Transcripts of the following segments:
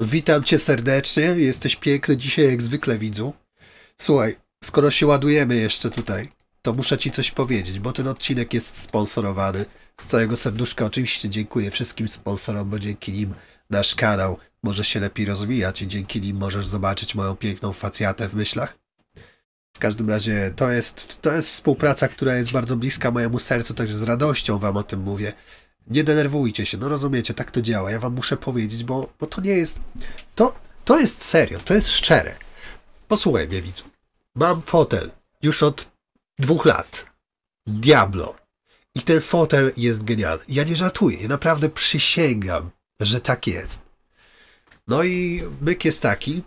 Witam cię serdecznie, jesteś piękny dzisiaj jak zwykle widzu. Słuchaj, skoro się ładujemy jeszcze tutaj, to muszę ci coś powiedzieć, bo ten odcinek jest sponsorowany. Z całego serduszka oczywiście dziękuję wszystkim sponsorom, bo dzięki nim nasz kanał może się lepiej rozwijać i dzięki nim możesz zobaczyć moją piękną facjatę w myślach. W każdym razie to jest, to jest współpraca, która jest bardzo bliska mojemu sercu, także z radością wam o tym mówię. Nie denerwujcie się, no rozumiecie, tak to działa. Ja wam muszę powiedzieć, bo, bo to nie jest. To, to jest serio, to jest szczere. Posłuchaj mnie, widzu. Mam fotel już od dwóch lat. Diablo. I ten fotel jest genialny. Ja nie żartuję, ja naprawdę przysięgam, że tak jest. No i byk jest taki,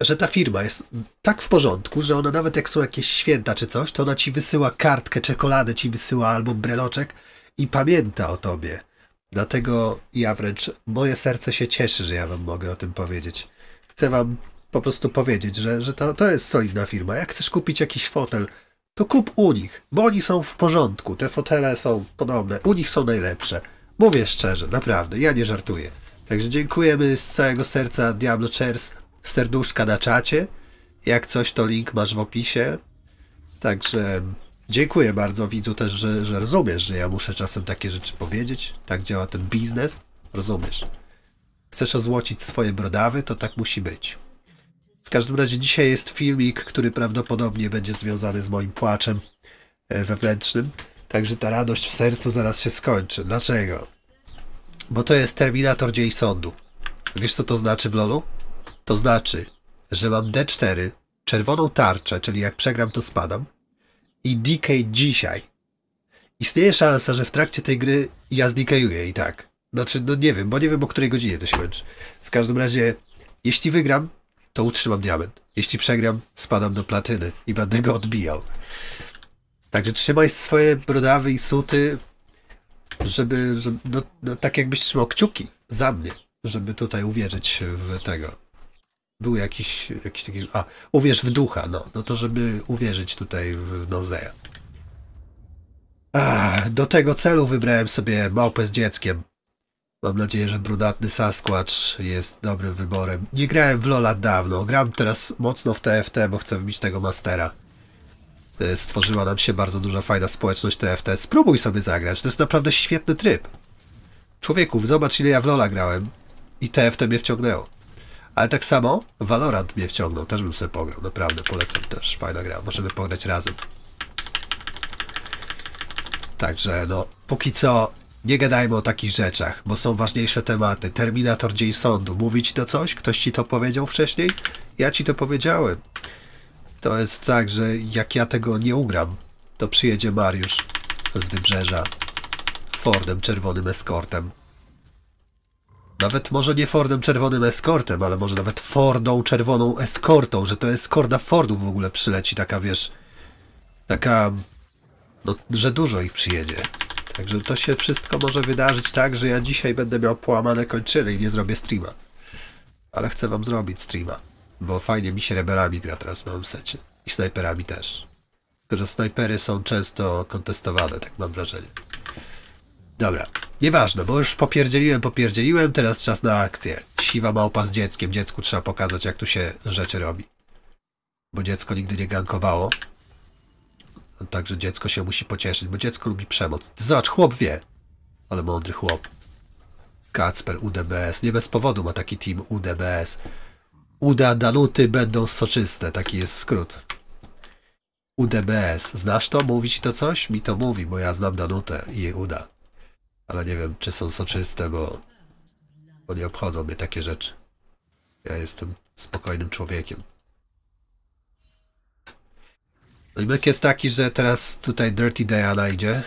że ta firma jest tak w porządku, że ona nawet jak są jakieś święta czy coś, to ona ci wysyła kartkę, czekoladę ci wysyła albo breloczek i pamięta o tobie. Dlatego ja wręcz, moje serce się cieszy, że ja wam mogę o tym powiedzieć. Chcę wam po prostu powiedzieć, że, że to, to jest solidna firma. Jak chcesz kupić jakiś fotel, to kup u nich, bo oni są w porządku. Te fotele są podobne, u nich są najlepsze. Mówię szczerze, naprawdę, ja nie żartuję. Także dziękujemy z całego serca Diablo Chairs, serduszka na czacie. Jak coś, to link masz w opisie. Także dziękuję bardzo widzu też, że, że rozumiesz, że ja muszę czasem takie rzeczy powiedzieć. Tak działa ten biznes. Rozumiesz. Chcesz ozłocić swoje brodawy, to tak musi być. W każdym razie dzisiaj jest filmik, który prawdopodobnie będzie związany z moim płaczem e, wewnętrznym. Także ta radość w sercu zaraz się skończy. Dlaczego? Bo to jest Terminator Dzień Sądu. Wiesz co to znaczy w LoLu? To znaczy, że mam D4, czerwoną tarczę, czyli jak przegram to spadam, i DK dzisiaj. Istnieje szansa, że w trakcie tej gry ja zdikajuję i tak. Znaczy, no nie wiem, bo nie wiem o której godzinie to się kończy. W każdym razie, jeśli wygram, to utrzymam diament. Jeśli przegram, spadam do platyny i będę go odbijał. Także trzymaj swoje brodawy i suty, żeby, żeby no, no, tak jakbyś trzymał kciuki za mnie, żeby tutaj uwierzyć w tego. Był jakiś, jakiś taki, a, uwierz w ducha, no, no to żeby uwierzyć tutaj w Nozeja. do tego celu wybrałem sobie małpę z dzieckiem. Mam nadzieję, że brunatny Sasquatch jest dobrym wyborem. Nie grałem w Lola dawno. Gram teraz mocno w TFT, bo chcę wbić tego Mastera. E, stworzyła nam się bardzo duża, fajna społeczność TFT. Spróbuj sobie zagrać. To jest naprawdę świetny tryb. Człowieków, zobacz ile ja w Lola grałem. I TFT mnie wciągnęło. Ale tak samo Valorant mnie wciągnął. Też bym sobie pograł. Naprawdę polecam też. Fajna gra. Możemy pograć razem. Także no, póki co nie gadajmy o takich rzeczach, bo są ważniejsze tematy. Terminator Dzień Sądu. Mówi ci to coś? Ktoś ci to powiedział wcześniej? Ja ci to powiedziałem. To jest tak, że jak ja tego nie ugram, to przyjedzie Mariusz z wybrzeża Fordem czerwonym eskortem. Nawet może nie Fordem czerwonym eskortem, ale może nawet Fordą czerwoną eskortą, że to eskorda Fordów w ogóle przyleci, taka wiesz, taka, no, że dużo ich przyjedzie. Także to się wszystko może wydarzyć tak, że ja dzisiaj będę miał połamane kończyny i nie zrobię streama. Ale chcę wam zrobić streama, bo fajnie mi się rebelami gra teraz w małym secie. I snajperami też. Tylko, że snajpery są często kontestowane, tak mam wrażenie. Dobra, nieważne, bo już popierdzieliłem, popierdzieliłem, teraz czas na akcję. Siwa małpa z dzieckiem, dziecku trzeba pokazać, jak tu się rzeczy robi. Bo dziecko nigdy nie gankowało. Także dziecko się musi pocieszyć, bo dziecko lubi przemoc. Zobacz, chłop wie. Ale mądry chłop. Kacper, UDBS. Nie bez powodu ma taki team UDBS. Uda Danuty będą soczyste. Taki jest skrót. UDBS. Znasz to? Mówi ci to coś? Mi to mówi, bo ja znam Danutę i jej uda. Ale nie wiem, czy są soczyste, bo, bo nie obchodzą mnie takie rzeczy. Ja jestem spokojnym człowiekiem. No i myk jest taki, że teraz tutaj Dirty Diana idzie.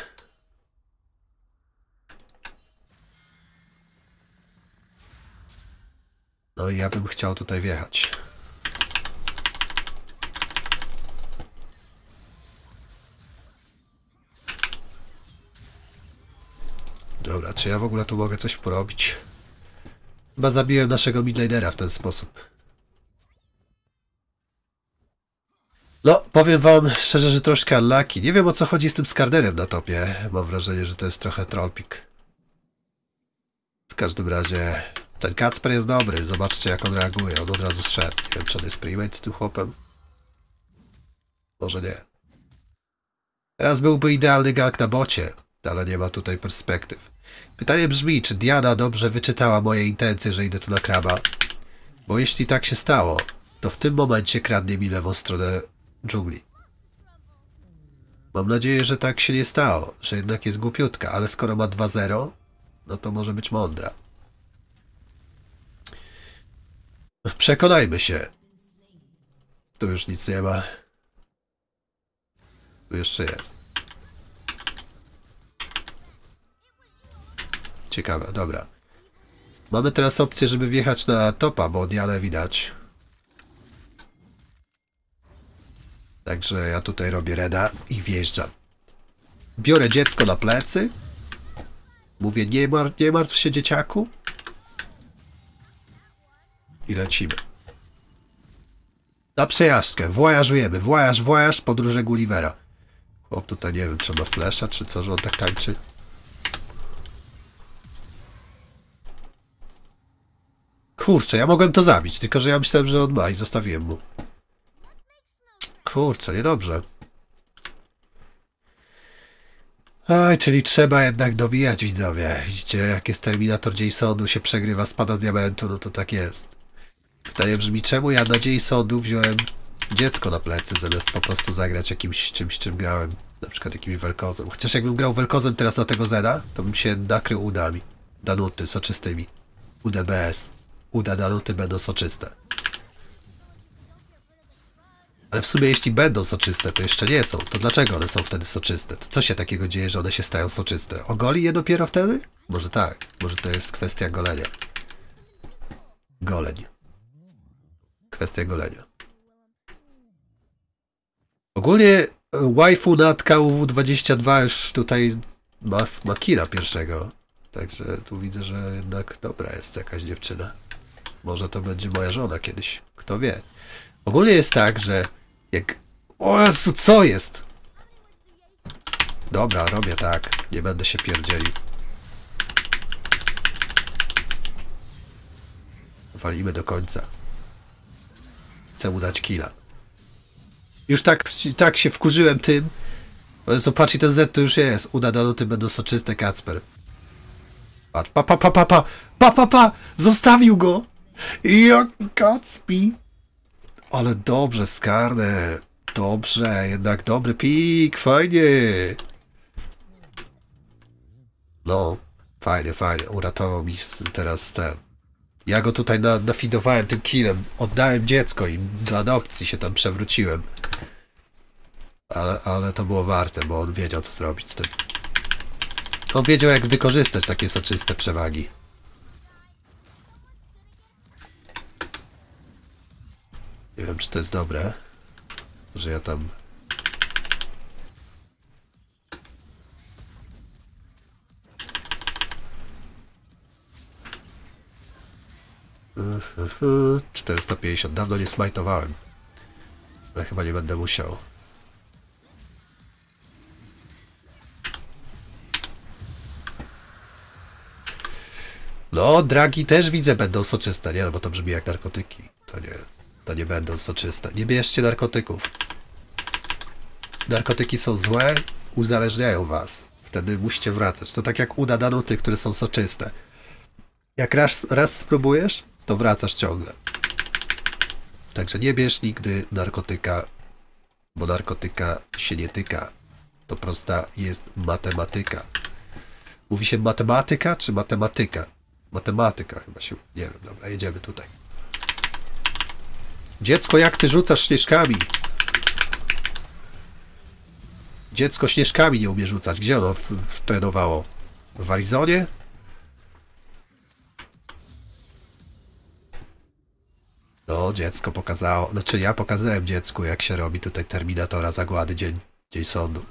No i ja bym chciał tutaj wjechać. Dobra, czy ja w ogóle tu mogę coś porobić? Chyba zabiłem naszego midlinera w ten sposób. No, powiem wam szczerze, że troszkę unlucky. Nie wiem o co chodzi z tym skarderem na topie. Mam wrażenie, że to jest trochę trollpik. W każdym razie Ten Kacper jest dobry, zobaczcie jak on reaguje. On od razu zszedł. Nie wiem, czy on jest primate z tym chłopem. Może nie. Teraz byłby idealny gang na bocie, ale nie ma tutaj perspektyw. Pytanie brzmi, czy Diana dobrze wyczytała moje intencje, że idę tu na kraba? Bo jeśli tak się stało, to w tym momencie kradnie mi lewą stronę dżungli. Mam nadzieję, że tak się nie stało, że jednak jest głupiutka, ale skoro ma 2-0, no to może być mądra. Przekonajmy się. Tu już nic nie ma. Tu jeszcze jest. Ciekawe, dobra. Mamy teraz opcję, żeby wjechać na topa, bo Dianę widać. Także ja tutaj robię reda i wjeżdżam. Biorę dziecko na plecy. Mówię, nie, mar nie martw się dzieciaku. I lecimy. Na przejażdżkę. Włajażujemy. Włajaż, włajaż, podróże Gullivera. Chłop tutaj nie wiem, czy ma flesza, czy co, że on tak tańczy. Kurczę, ja mogłem to zabić, tylko że ja myślałem, że on ma i zostawiłem mu. Kurczę, niedobrze. Oj, czyli trzeba jednak dobijać, widzowie. Widzicie, jak jest Terminator Jasonu, się przegrywa, spada z diamentu, no to tak jest. Pytanie brzmi, czemu ja na Jasonu wziąłem dziecko na plecy, zamiast po prostu zagrać jakimś czymś, czym grałem. Na przykład jakimś Welkozem. Chociaż jakbym grał Welkozem teraz na tego Zeda, to bym się nakrył udami. Danuty soczystymi. UDBS. Uda Danuty będą soczyste. Ale w sumie jeśli będą soczyste, to jeszcze nie są. To dlaczego one są wtedy soczyste? To co się takiego dzieje, że one się stają soczyste? Ogoli je dopiero wtedy? Może tak. Może to jest kwestia golenia. Goleń. Kwestia golenia. Ogólnie waifu nad KUW22 już tutaj ma, ma pierwszego. Także tu widzę, że jednak dobra jest jakaś dziewczyna. Może to będzie moja żona kiedyś. Kto wie. Ogólnie jest tak, że jak... O Jezu, co jest? Dobra, robię tak. Nie będę się pierdzielił. Walimy do końca. Chcę mu dać killa. Już tak, tak się wkurzyłem tym. Zobacz, i ten Z to już jest. Uda danuty będą soczyste, Kacper. Patrz, pa, pa, pa, pa, pa, pa, pa, pa, zostawił go. Jak Kacpi. Ale dobrze, Skarner. Dobrze, jednak dobry pik, fajnie. No, fajnie, fajnie. Uratował mi teraz ten. Ja go tutaj na, nafidowałem tym killem. Oddałem dziecko i dla adopcji się tam przewróciłem. Ale, ale to było warte, bo on wiedział co zrobić z tym. On wiedział jak wykorzystać takie soczyste przewagi. Nie wiem czy to jest dobre, że ja tam... Czterysta pięćdziesiąt. Dawno nie smajtowałem. Ale chyba nie będę musiał. No, dragi też widzę będą soczyste, nie? No bo to brzmi jak narkotyki. To nie, to nie będą soczyste. Nie bierzcie narkotyków. Narkotyki są złe, uzależniają was. Wtedy musicie wracać. To tak jak uda danuty, które są soczyste. Jak raz, raz spróbujesz, to wracasz ciągle. Także nie bierz nigdy narkotyka, bo narkotyka się nie tyka. To prosta jest matematyka. Mówi się matematyka czy matematyka? Matematyka chyba się... Nie wiem, dobra, jedziemy tutaj. Dziecko, jak ty rzucasz śnieżkami? Dziecko śnieżkami nie umie rzucać. Gdzie ono trenowało? W Arizonie? No, dziecko pokazało. Znaczy, ja pokazałem dziecku, jak się robi tutaj Terminatora Zagłady Dzień, dzień Sądu.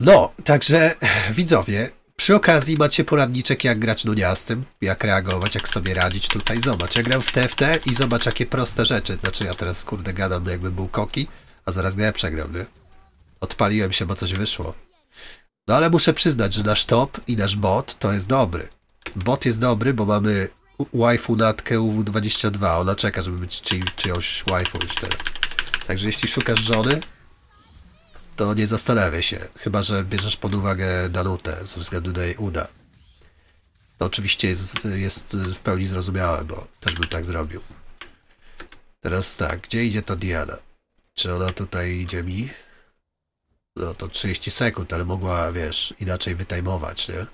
No, także widzowie, przy okazji macie poradniczek jak grać nuniastym, jak reagować, jak sobie radzić tutaj. Zobacz, ja gram w TFT i zobacz jakie proste rzeczy. Znaczy ja teraz kurde gadam jakbym był koki, a zaraz grę przegram, nie? Odpaliłem się, bo coś wyszło. No ale muszę przyznać, że nasz top i nasz bot to jest dobry. Bot jest dobry, bo mamy waifu natkę UW22. Ona czeka, żeby być czy, czyjąś waifu już teraz. Także jeśli szukasz żony, to nie zastanawiaj się. Chyba, że bierzesz pod uwagę Danutę ze względu na jej uda. To oczywiście jest, jest w pełni zrozumiałe, bo też bym tak zrobił. Teraz tak, gdzie idzie ta Diana? Czy ona tutaj idzie mi? No to 30 sekund, ale mogła, wiesz, inaczej wytajmować, nie?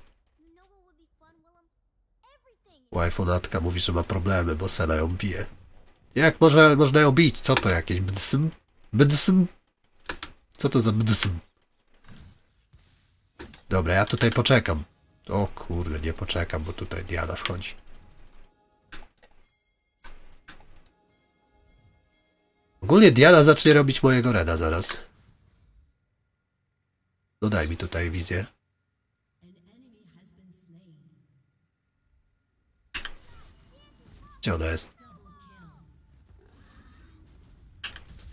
Waifunatka mówi, że ma problemy, bo Sena ją bije. Jak może, można ją bić? Co to jakieś bdsm? Bdsm? Co to za bdsm? Dobra, ja tutaj poczekam. O kurde, nie poczekam, bo tutaj Diana wchodzi. Ogólnie Diana zacznie robić mojego reda zaraz. No daj mi tutaj wizję. Gdzie ona jest?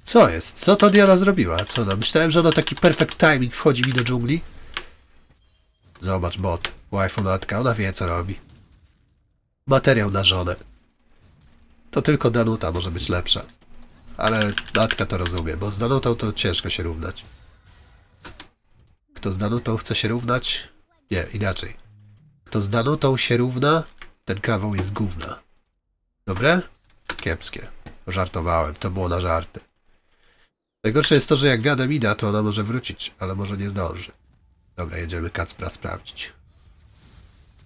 Co jest? Co to Diana zrobiła? Co ona? Myślałem, że ona taki perfect timing wchodzi mi do dżungli. Zobacz, bot. Wife ona wie co robi. Materiał na żonę. To tylko Danuta może być lepsza. Ale Natka to rozumie, bo z Danutą to ciężko się równać. Kto z Danutą chce się równać? Nie, inaczej. Kto z Danutą się równa, ten kawał jest gówna. Dobre? Kiepskie. Żartowałem, to było na żarty. Najgorsze jest to, że jak wiadę Mida, to ona może wrócić, ale może nie zdąży. Dobra, jedziemy Kacpra sprawdzić.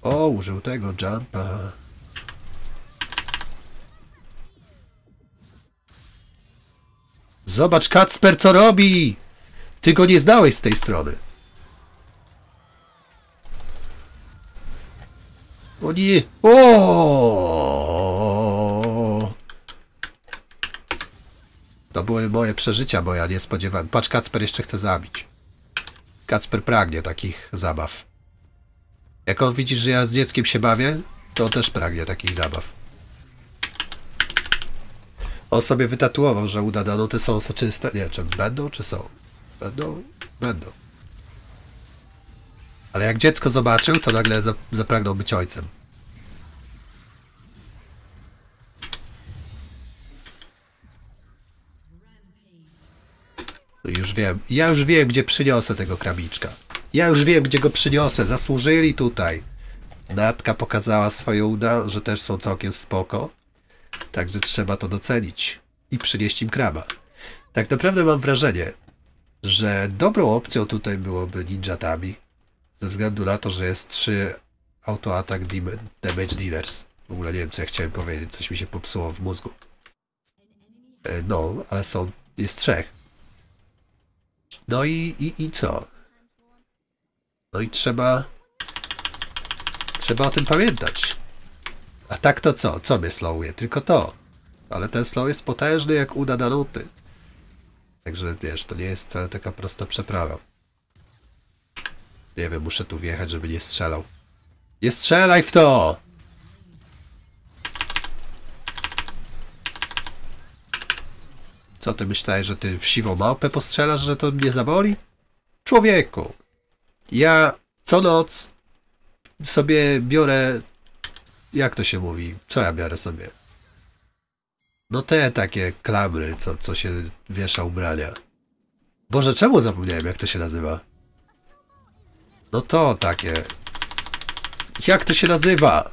O, użył tego jumpa. Zobacz, Kacper, co robi! Ty go nie znałeś z tej strony. O nie! O! Były moje przeżycia, bo ja nie spodziewałem. Patrz, Kacper jeszcze chce zabić. Kacper pragnie takich zabaw. Jak on widzi, że ja z dzieckiem się bawię, to on też pragnie takich zabaw. On sobie wytatuował, że uda te są soczyste. Nie, czy będą, czy są? Będą? Będą. Ale jak dziecko zobaczył, to nagle zapragnął być ojcem. Już wiem. Ja już wiem, gdzie przyniosę tego krabiczka. Ja już wiem, gdzie go przyniosę. Zasłużyli tutaj. Natka pokazała swoje uda, że też są całkiem spoko. Także trzeba to docenić i przynieść im kraba. Tak naprawdę mam wrażenie, że dobrą opcją tutaj byłoby Ninja Tabi, ze względu na to, że jest trzy auto-attack damage dealers. W ogóle nie wiem, co ja chciałem powiedzieć, coś mi się popsuło w mózgu. E, no, ale są, jest trzech. No i, i, i co? No i trzeba, trzeba o tym pamiętać. A tak to co? Co mnie slowuje? Tylko to. Ale ten slow jest potężny jak uda Danuty. Także wiesz, to nie jest wcale taka prosta przeprawa. Nie wiem, muszę tu wjechać, żeby nie strzelał. Nie strzelaj w to! Co ty myślałeś, że ty w siwą małpę postrzelasz, że to mnie zaboli? Człowieku! Ja co noc sobie biorę jak to się mówi? Co ja biorę sobie? No te takie klamry, co, co się wiesza ubrania. Boże, czemu zapomniałem, jak to się nazywa? No to takie. Jak to się nazywa?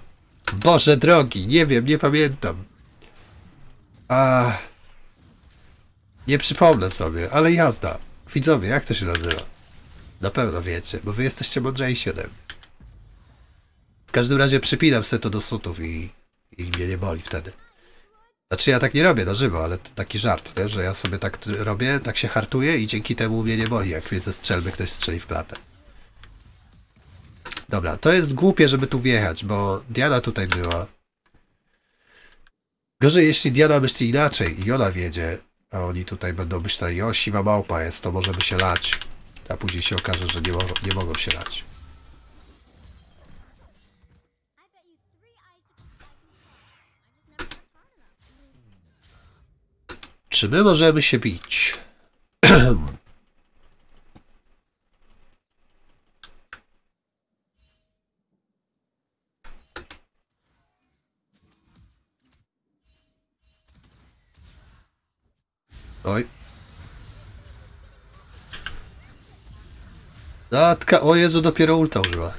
Boże drogi, nie wiem, nie pamiętam. A Nie przypomnę sobie, ale jazda. Widzowie, jak to się nazywa? Na pewno wiecie, bo wy jesteście mądrzejsi ode mnie każdym razie przypinam sobie to do sutów i, i mnie nie boli wtedy. Znaczy ja tak nie robię na żywo, ale to taki żart, wiesz, że ja sobie tak robię, tak się hartuję i dzięki temu mnie nie boli, jak mnie ze strzelby ktoś strzeli w klatę. Dobra, to jest głupie, żeby tu wjechać, bo Diana tutaj była. Gorzej, jeśli Diana myśli inaczej i ona wiedzie, a oni tutaj będą myśleli, o, siwa małpa jest, to możemy się lać. A później się okaże, że nie, mo nie mogą się lać. Czy my możemy się bić? Oj. Natka, o Jezu, dopiero ulta użyła.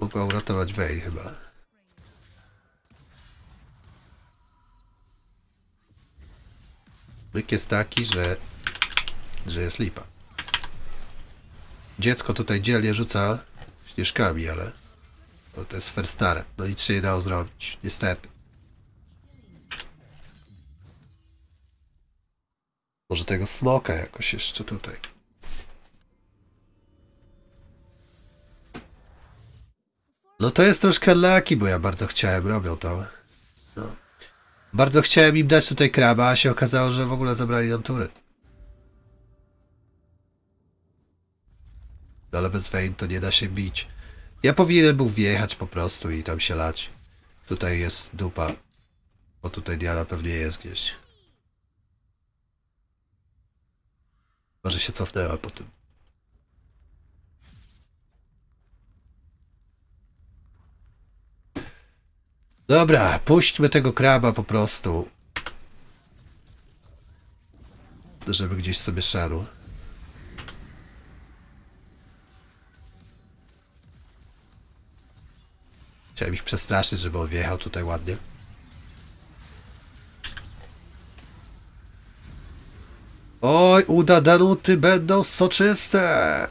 Mogła uratować Vayne chyba. Myk jest taki, że, że jest lipa. Dziecko tutaj dzielnie rzuca śnieżkami, ale to jest first start. No nic się nie dało zrobić, niestety. Tego smoka jakoś jeszcze tutaj. No to jest troszkę laki, bo ja bardzo chciałem, robią to. No. Bardzo chciałem im dać tutaj kraba, a się okazało, że w ogóle zabrali nam turet. No ale bez Vayne to nie da się bić. Ja powinienem był wjechać po prostu i tam się lać. Tutaj jest dupa. Bo tutaj Diana pewnie jest gdzieś. Może się cofnęła po tym. Dobra, puśćmy tego kraba po prostu. Żeby gdzieś sobie szedł. Chciałem ich przestraszyć, żeby on wjechał tutaj ładnie. Oj, uda Danuty będą soczyste!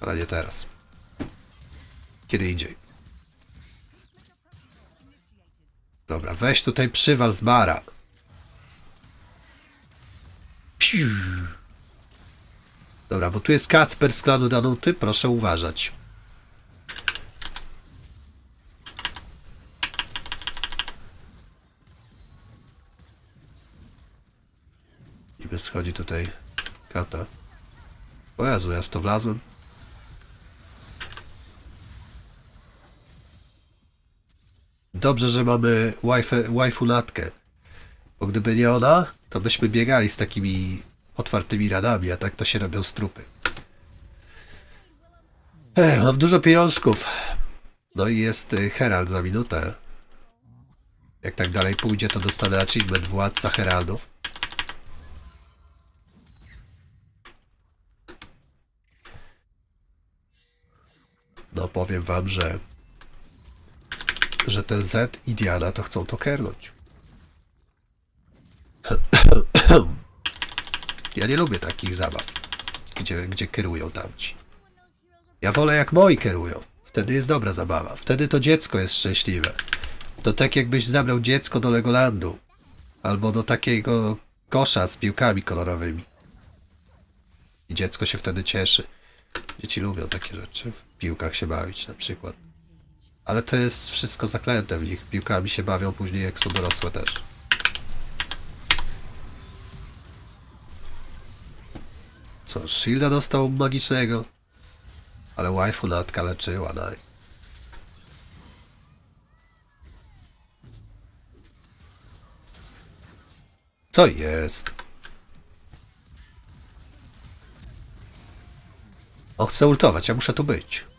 Ale nie teraz. Kiedy indziej. Dobra, weź tutaj przywal z bara. Piu. Dobra, bo tu jest Kacper z klanu Danuty, proszę uważać. Niby schodzi tutaj kata. O Jezu, ja w to wlazłem. Dobrze, że mamy wife, waifu latkę. Bo gdyby nie ona, to byśmy biegali z takimi otwartymi ranami, a tak to się robią strupy. Ech, mam dużo pieniążków. No i jest y, Herald za minutę. Jak tak dalej pójdzie, to dostanę achievement Władca Heraldów. No powiem wam, że że ten Z i Diana to chcą to kernąć. Ja nie lubię takich zabaw, gdzie, gdzie kierują tamci. Ja wolę jak moi kierują. Wtedy jest dobra zabawa. Wtedy to dziecko jest szczęśliwe. To tak jakbyś zabrał dziecko do Legolandu. Albo do takiego kosza z piłkami kolorowymi. I dziecko się wtedy cieszy. Dzieci lubią takie rzeczy. Piłkach się bawić na przykład. Ale to jest wszystko zaklęte w nich. Piłkami się bawią później jak są dorosłe też. Co, Shielda dostał magicznego? Ale waifu natka leczyła, nice. Co jest? On chce ultować, ja muszę tu być.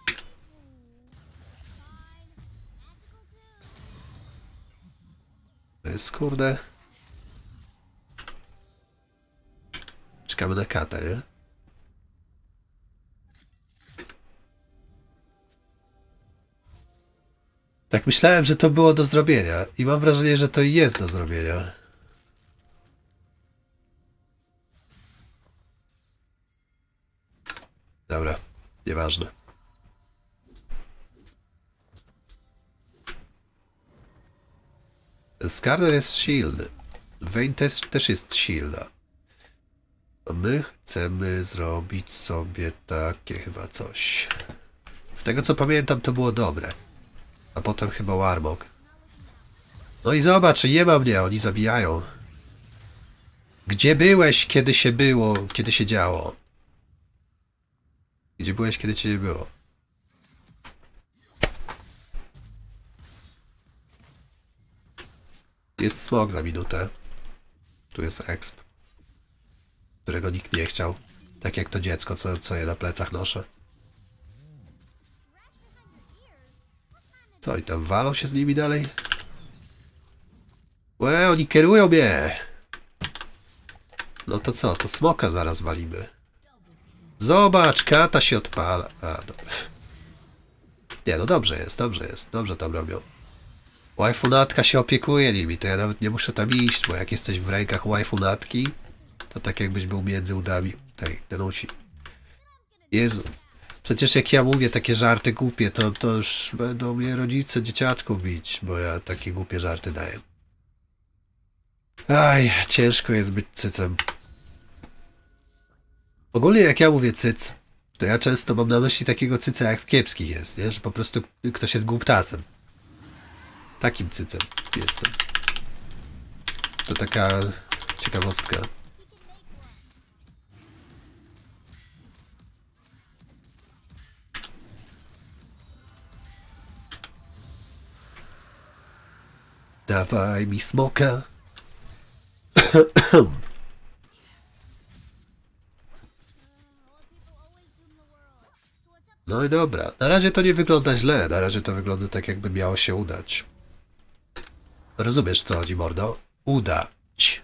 Jest kurde. Czekamy na katę, nie? Tak myślałem, że to było do zrobienia i mam wrażenie, że to jest do zrobienia. Dobra, nieważne. Skarner jest shield. Vayne też, też jest shielda. A my chcemy zrobić sobie takie chyba coś. Z tego co pamiętam to było dobre. A potem chyba Warmog. No i zobacz, nie ma mnie, oni zabijają. Gdzie byłeś, kiedy się było, kiedy się działo? Gdzie byłeś, kiedy cię nie było? Jest smog za minutę. Tu jest exp. Którego nikt nie chciał. Tak jak to dziecko, co, co je na plecach noszę. Co i tam walą się z nimi dalej? Łe, oni kierują mnie! No to co, to smoka zaraz walimy. Zobacz, kata się odpala. A, dobra. Nie, no dobrze jest, dobrze jest, dobrze tam robią. Waifunatka się opiekuje nimi, to ja nawet nie muszę tam iść, bo jak jesteś w rękach waifunatki, to tak jakbyś był między udami tej Denusi. Jezu, przecież jak ja mówię takie żarty głupie, to, to już będą mnie rodzice dzieciaczków bić, bo ja takie głupie żarty daję. Aj, ciężko jest być cycem. Ogólnie jak ja mówię cyc, to ja często mam na myśli takiego cyca jak w kiepskich jest, nie? że po prostu ktoś jest głuptasem. Takim cycem jestem. To taka ciekawostka. Dawaj mi smoka. No i dobra. Na razie to nie wygląda źle. Na razie to wygląda tak, jakby miało się udać. Rozumiesz, co chodzi, mordo? Udać.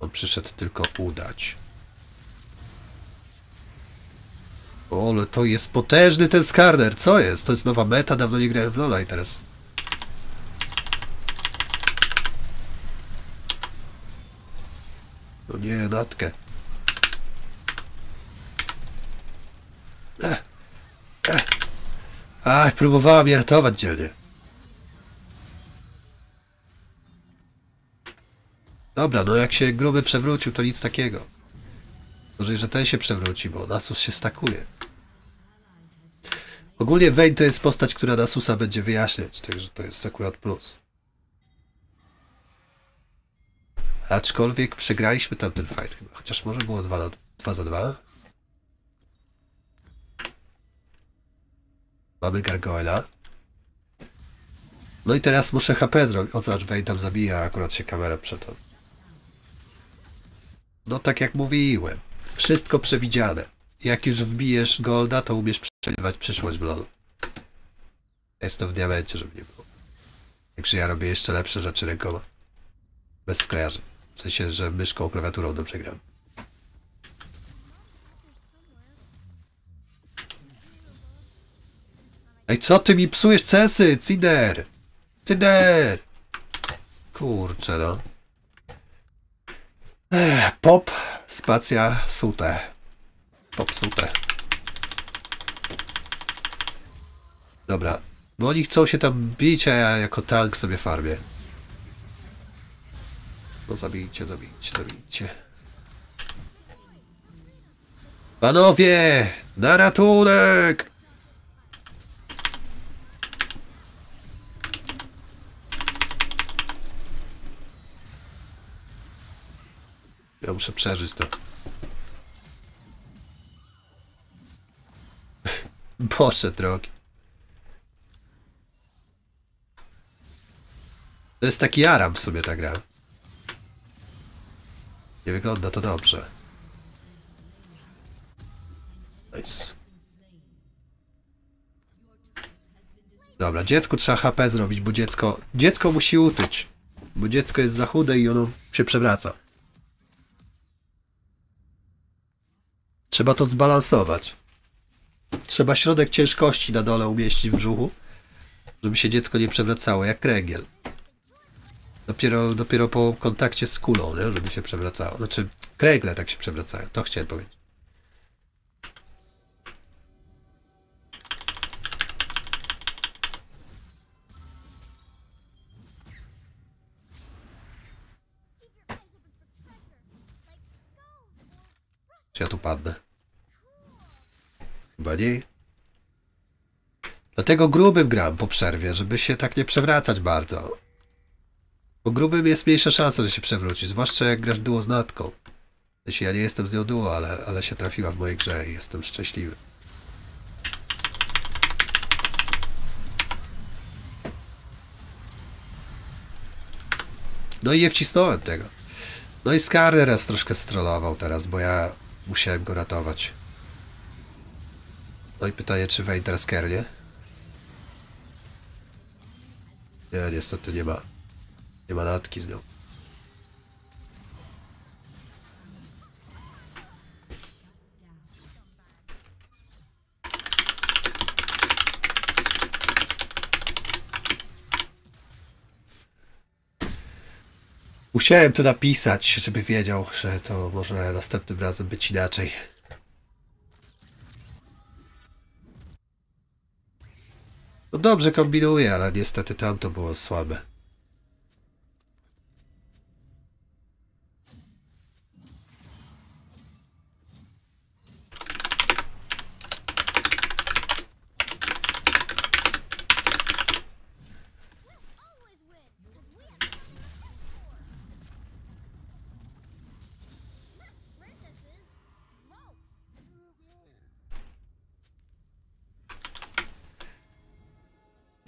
On przyszedł tylko udać. O, ale to jest potężny ten skarner. Co jest? To jest nowa meta. Dawno nie grałem w Lola i teraz... No nie, natkę. Ech. Ech. Ach, próbowała mnie ratować dzielnie. Dobra, no jak się gruby przewrócił, to nic takiego. Może, że ten się przewróci, bo Nasus się stakuje. Ogólnie Vayne to jest postać, która Nasusa będzie wyjaśniać, także to jest akurat plus. Aczkolwiek przegraliśmy tamten fight chyba, chociaż może było 2, na, 2 za 2. Mamy gargoyla. No i teraz muszę HP zrobić. O, zobacz, Vayne tam zabija, akurat się kamera przeto. No tak jak mówiłem. Wszystko przewidziane. Jak już wbijesz golda, to umiesz przewidywać przyszłość w LoLu. Jest to w diamencie, żeby nie było. Także ja robię jeszcze lepsze rzeczy rękoma. Bez skojarzeń. W sensie, że myszką, klawiaturą dobrze gram. Ej, co ty mi psujesz cesy? Cider! Cider! Kurczę, no. Ech, pop, spacja, sute. Pop, sute. Dobra. Bo oni chcą się tam bić, a ja jako tank sobie farmię. No zabijcie, zabijcie, zabijcie. Panowie! Na ratunek! Ja muszę przeżyć to. Boże drogi. To jest taki Aram w sumie ta gra. Nie wygląda to dobrze. Nice. Dobra, dziecku trzeba HP zrobić, bo dziecko... Dziecko musi utyć. Bo dziecko jest za chude i ono się przewraca. Trzeba to zbalansować. Trzeba środek ciężkości na dole umieścić w brzuchu, żeby się dziecko nie przewracało, jak kręgiel. Dopiero, dopiero po kontakcie z kulą, nie? żeby się przewracało. Znaczy, kręgle tak się przewracają. To chciałem powiedzieć. Ja tu padnę? Nie. Dlatego grubym gram po przerwie, żeby się tak nie przewracać bardzo. Po grubym jest mniejsza szansa, że się przewróci, zwłaszcza jak grasz duo z natką. Jeśli ja nie jestem z nią duo, ale, ale się trafiła w mojej grze i jestem szczęśliwy. No i nie wcisnąłem tego. No i Skarneres troszkę strollował teraz, bo ja musiałem go ratować. No i pytanie, czy Wayne teraz kernie? Nie, niestety nie ma. Nie ma natki z nią. Musiałem to napisać, żeby wiedział, że to może następnym razem być inaczej. Dobrze kombinuje, ale niestety tam to było słabe.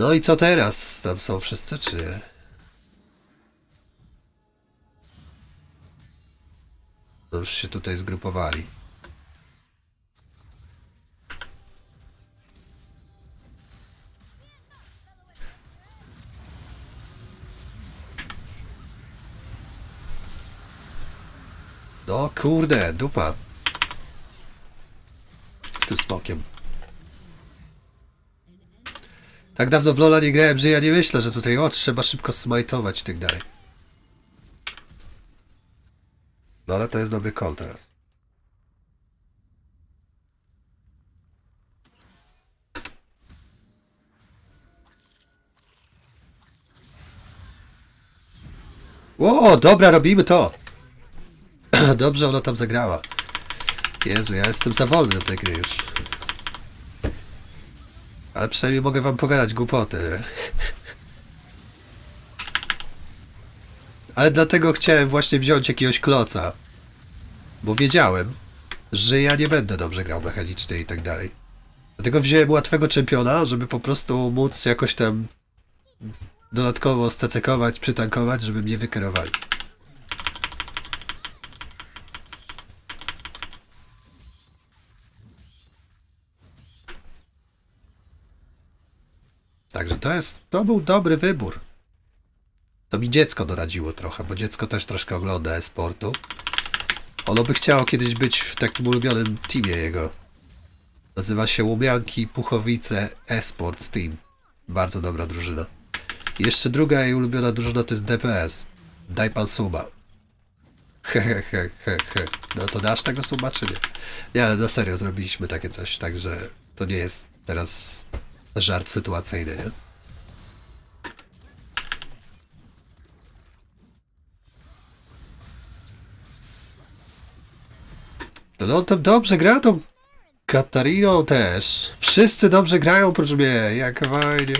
No i co teraz? Tam są wszyscy, czy nie? Już się tutaj zgrupowali. No kurde, dupa. Z tym smokiem. Tak dawno w Lola nie grałem, że ja nie myślę, że tutaj o, trzeba szybko smajtować i tak dalej. No ale to jest dobry call teraz. O, dobra, robimy to. Dobrze ona tam zagrała. Jezu, ja jestem za wolny do tej gry już. Ale przynajmniej mogę wam pogadać głupoty. Ale dlatego chciałem właśnie wziąć jakiegoś kloca. Bo wiedziałem, że ja nie będę dobrze grał mechanicznie i tak dalej. Dlatego wziąłem łatwego czempiona, żeby po prostu móc jakoś tam dodatkowo scecekować, przytankować, żeby mnie wykierowali. Także to jest, to był dobry wybór. To mi dziecko doradziło trochę, bo dziecko też troszkę ogląda e-sportu. Ono by chciało kiedyś być w takim ulubionym teamie jego. Nazywa się Łubianki Puchowice e-sports team. Bardzo dobra drużyna. Jeszcze druga jej ulubiona drużyna to jest DPS. Daj pan suba. Hehehe, he, he. No to dasz tego suba czy nie? Nie, ale na serio zrobiliśmy takie coś, także to nie jest teraz żart sytuacyjny, nie? To no to dobrze gra tą Katariną też. Wszyscy dobrze grają oprócz mnie, jak fajnie.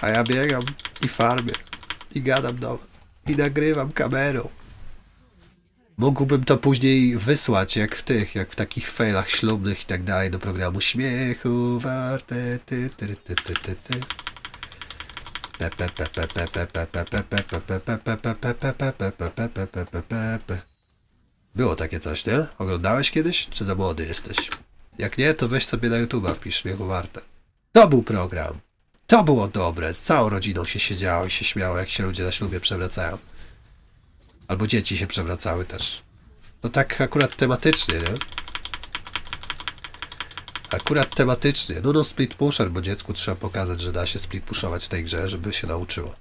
A ja biegam i farmię. I gadam do was. I nagrywam kamerą. Mógłbym to później wysłać, jak w tych, jak w takich failach ślubnych i tak dalej, do programu śmiechu warte ty ty ty ty ty ty. Było takie coś, nie? Oglądałeś kiedyś? Czy za młody jesteś? Jak nie, to weź sobie na YouTube'a wpisz śmiechu warte. To był program. To było dobre. Z całą rodziną się siedziało i się śmiało, jak się ludzie na ślubie przewracają. Albo dzieci się przewracały też. To tak akurat tematycznie, nie? Akurat tematycznie. No no split pusher, bo dziecku trzeba pokazać, że da się split pushować w tej grze, żeby się nauczyło.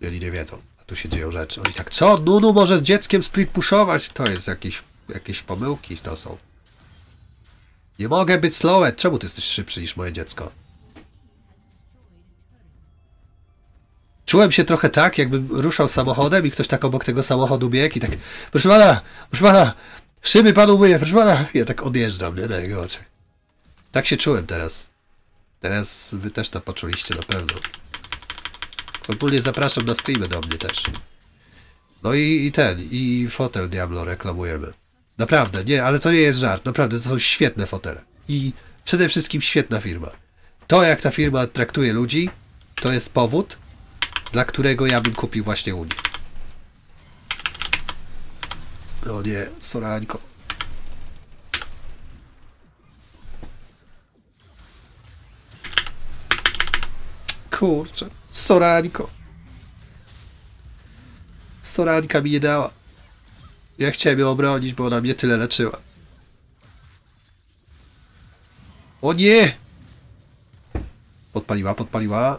I oni nie wiedzą. A tu się dzieją rzeczy. Oni tak, co? Nunu może z dzieckiem split pushować? To jest jakieś, jakieś pomyłki, to są. Nie mogę być slowet. Czemu ty jesteś szybszy niż moje dziecko? Czułem się trochę tak, jakbym ruszał samochodem i ktoś tak obok tego samochodu biegł i tak, proszę pana, proszę pana, szyby panu myję, proszę pana. Ja tak odjeżdżam, nie, na jego oczach. Tak się czułem teraz. Teraz wy też to poczuliście na pewno. Ogólnie zapraszam na streamy do mnie też. No i, i ten, i fotel Diablo reklamujemy. Naprawdę, nie, ale to nie jest żart. Naprawdę, to są świetne fotele. I przede wszystkim świetna firma. To, jak ta firma traktuje ludzi, to jest powód, dla którego ja bym kupił właśnie Unię. O nie, Sorańko. Kurczę, Sorańko. Sorańka mi nie dała. Ja chciałem ją obronić, bo ona mnie tyle leczyła. O nie! Podpaliła, podpaliła.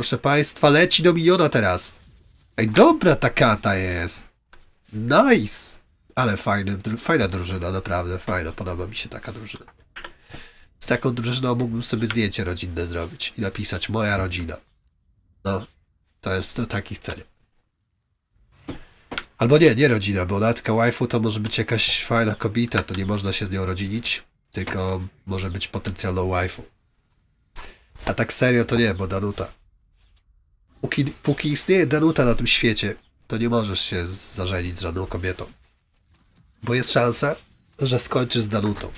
Proszę państwa, leci do miliona teraz. Ej, dobra ta kata jest. Nice. Ale fajny, fajna drużyna, naprawdę fajna. Podoba mi się taka drużyna. Z taką drużyną mógłbym sobie zdjęcie rodzinne zrobić i napisać moja rodzina. No, to jest to taki cel. Albo nie, nie rodzina, bo natka waifu to może być jakaś fajna kobieta, to nie można się z nią rodzinić, tylko może być potencjalną waifu. A tak serio to nie, bo Danuta. Póki, póki istnieje Danuta na tym świecie, to nie możesz się zażenić z żadną kobietą. Bo jest szansa, że skończysz z Danutą.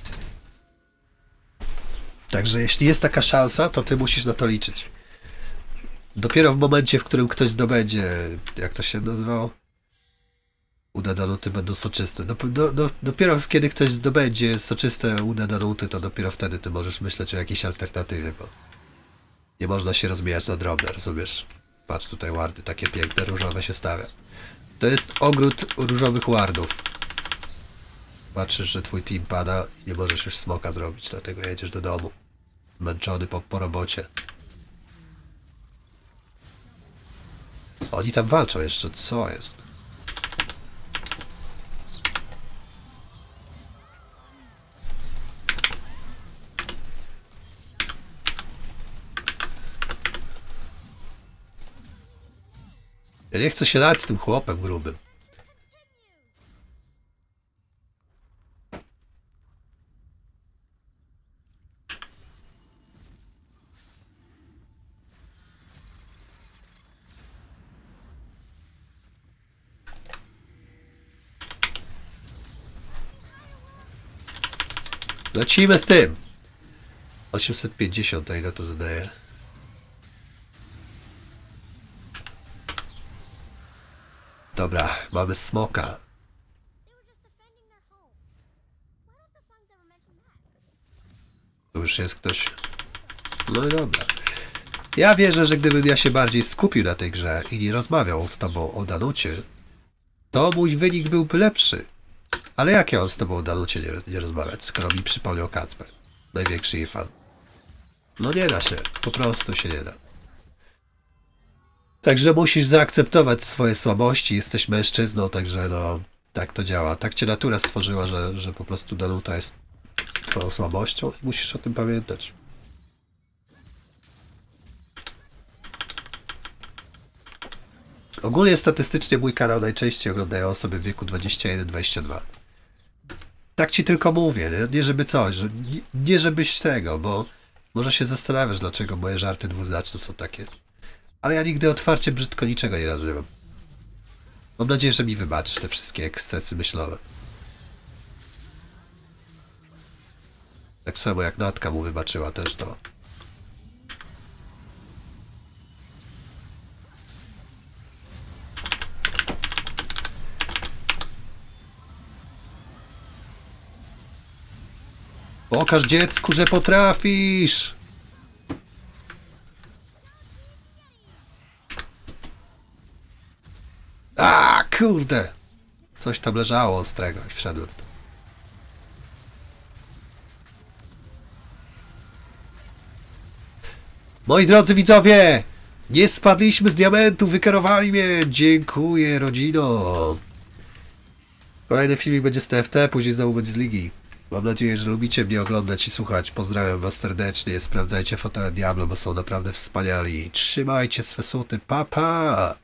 Także jeśli jest taka szansa, to ty musisz na to liczyć. Dopiero w momencie, w którym ktoś zdobędzie, jak to się nazywało? Uda Danuty będą soczyste. Dop do, do, dopiero kiedy ktoś zdobędzie soczyste uda Danuty, to dopiero wtedy ty możesz myśleć o jakiejś alternatywie, bo nie można się rozbijać na drobne, rozumiesz? Patrz tutaj wardy, takie piękne, różowe się stawia. To jest ogród różowych wardów. Patrzysz, że twój team pada i nie możesz już smoka zrobić, dlatego jedziesz do domu. Męczony po, po robocie. Oni tam walczą jeszcze, co jest? Ja nie chcę się lać z tym chłopem grubym. Lecimy z tym. 850, a ile to zadaje? Ever mention that? Tu już jest ktoś. No i dobra. Ja wierzę, że gdybym ja się bardziej skupił na tej grze i nie rozmawiał z tobą o Danucie, to mój wynik byłby lepszy. Ale jak ja mam z tobą o Danucie nie, nie rozmawiać, skoro mi przypomniał Kacper? Największy jej fan. No nie da się, po prostu się nie da. Także musisz zaakceptować swoje słabości, jesteś mężczyzną, także no, tak to działa. Tak cię natura stworzyła, że, że po prostu Danuta jest twoją słabością i musisz o tym pamiętać. Ogólnie statystycznie mój kanał najczęściej oglądają osoby w wieku 21-22. Tak ci tylko mówię, nie, nie żeby coś, że, nie, nie żebyś tego, bo może się zastanawiasz, dlaczego moje żarty dwuznaczne są takie. Ale ja nigdy otwarcie brzydko niczego nie nazywam. Mam nadzieję, że mi wybaczysz te wszystkie ekscesy myślowe. Tak samo jak Natka mu wybaczyła też to. Pokaż dziecku, że potrafisz! A kurde! Coś tam leżało ostrego i wszedłem w to. Moi drodzy widzowie! Nie spadliśmy z diamentu, wykarowali mnie! Dziękuję, rodzino! Kolejny filmik będzie z TFT, później znowu będzie z Ligi. Mam nadzieję, że lubicie mnie oglądać i słuchać. Pozdrawiam was serdecznie. Sprawdzajcie fotele Diablo, bo są naprawdę wspaniali. Trzymajcie swe suty. Pa, pa!